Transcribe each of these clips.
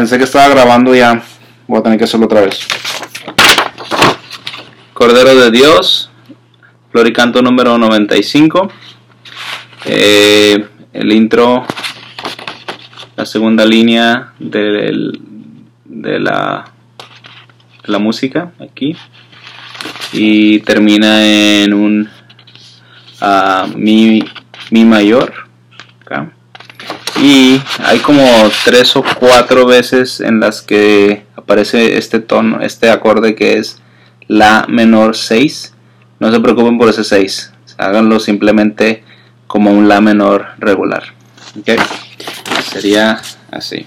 Pensé que estaba grabando ya. Voy a tener que hacerlo otra vez. Cordero de Dios, Floricanto número 95. Eh, el intro, la segunda línea del, de, la, de la música aquí. Y termina en un uh, mi, mi mayor. Y hay como tres o cuatro veces en las que aparece este tono, este acorde que es La menor 6. No se preocupen por ese 6. Háganlo simplemente como un La menor regular. ¿ok? Sería así.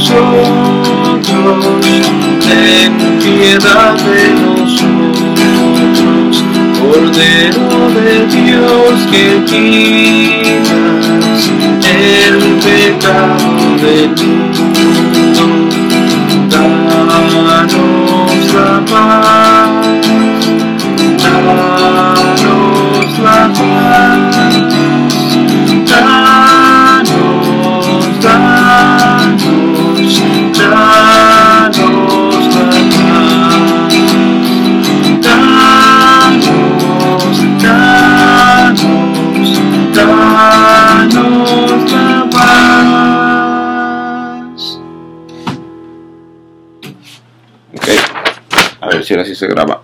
nosotros, ten piedad de nosotros, Cordero de Dios que quitas el pecado del mundo, Ok. A ver si ahora sí se graba.